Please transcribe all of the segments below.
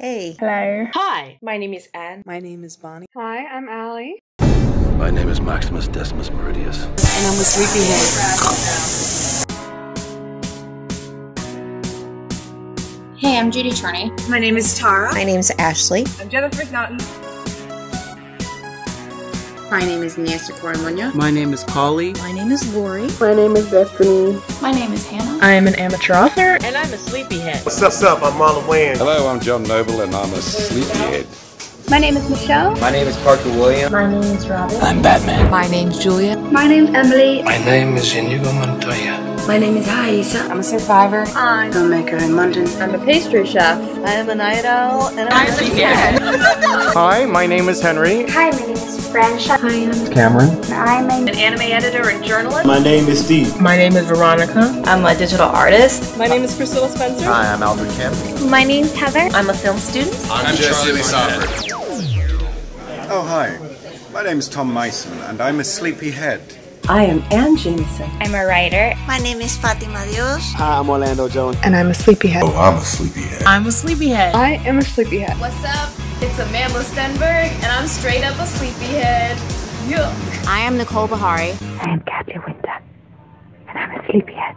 Hey. Hello. Hi. My name is Anne. My name is Bonnie. Hi, I'm Allie. My name is Maximus Decimus Meridius. And I'm a sleepyhead. Hey, I'm Judy Charney. My name is Tara. My name is Ashley. I'm Jennifer Naughton. My name is Nancy Corimuño. My name is Polly. My name is Lori. My name is Destiny. My name is Hannah. I am an amateur author. And I'm a sleepyhead. What's up, what's up? I'm Marlon Wayans. Hello, I'm John Noble and I'm a sleepyhead. My name is Michelle. My name is Parker William. My name is Robin. I'm Batman. My name's Julia. My name's Emily. My name is Inigo Montoya. My name is Aisha. I'm a survivor. I'm a filmmaker in London. I'm a pastry chef. I am a night owl and I'm, I'm a sleepyhead. Hi, my name is Henry. Hi, my name is Fran. Hi, I'm Cameron. I'm an anime editor and journalist. My name is Steve. My name is Veronica. I'm a digital artist. My name is Priscilla Spencer. Hi, I'm Albert Kim. My name's Heather. I'm a film student. I'm, I'm Jesse Lee Oh, hi. My name is Tom Mison, and I'm a sleepyhead. I am Ann Jameson. I'm a writer. My name is Fatima Dios. Hi, I'm Orlando Jones. And I'm a sleepyhead. Oh, I'm a sleepyhead. I'm a sleepyhead. I am a sleepyhead. What's up? It's Amandla Stenberg, and I'm straight up a sleepyhead. Yuck. I am Nicole Beharie. I am Katia Winter, and I'm a sleepyhead.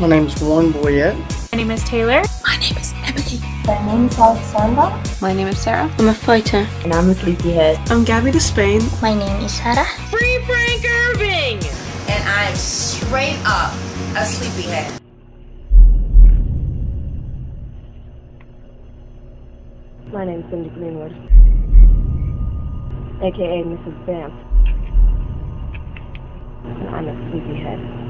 My name is Warren Boyette. My name is Taylor. My name is Emily. My name is Alexandra. My name is Sarah. I'm a fighter. And I'm a sleepyhead. I'm Gabby Despain. My name is Sarah. Free Frank Irving. And I'm straight up a sleepyhead. My name is Lyndie Greenwood, aka Mrs. Vance. And I'm a sleepyhead.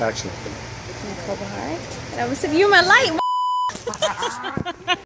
Action. Nicole Beharie. And I was saying, you're my light.